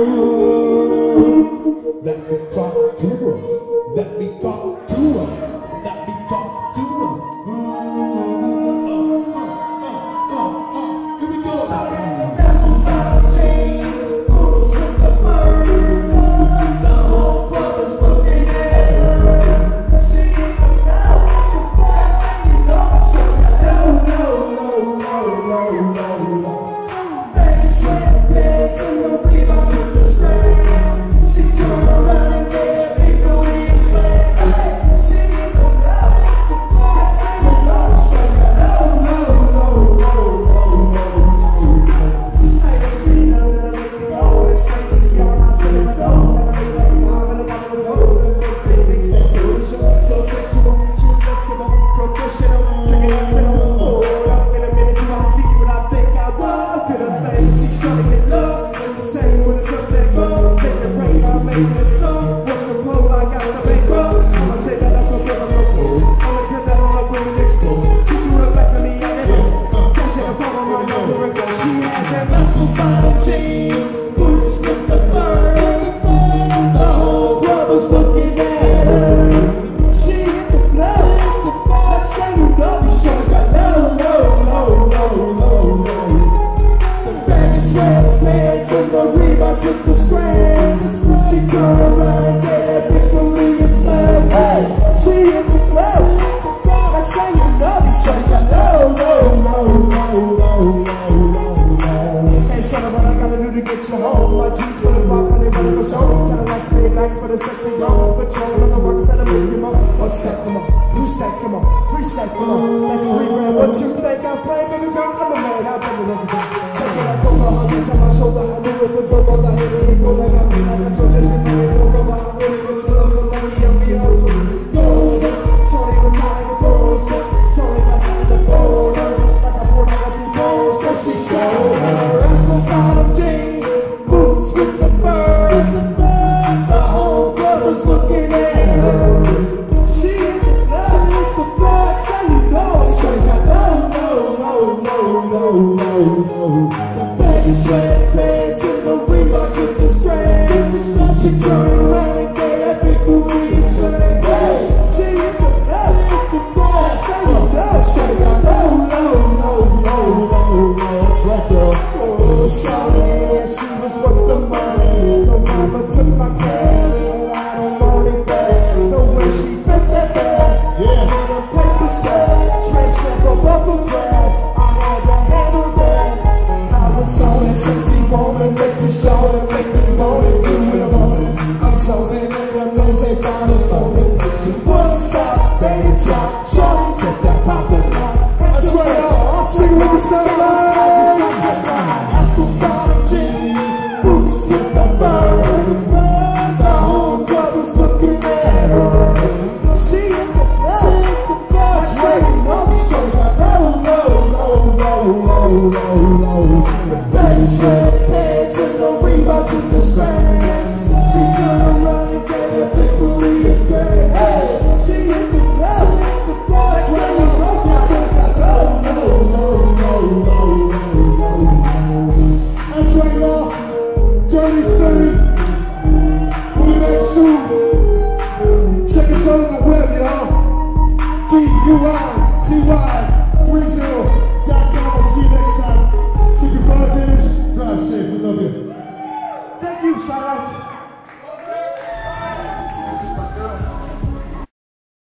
Oh, let me talk to her. Let me talk to hold. My jeans gonna pop and they run for shows. Got a nice big legs for the sexy girl. Patrolling on the rocks that'll make you moan. One step, come on. Two steps, come on. Three steps, come on. That's three grand. What you think I'm playing, baby girl? I'm the man. I'll never look back. The baddest red pants and the Reeboks with sarau.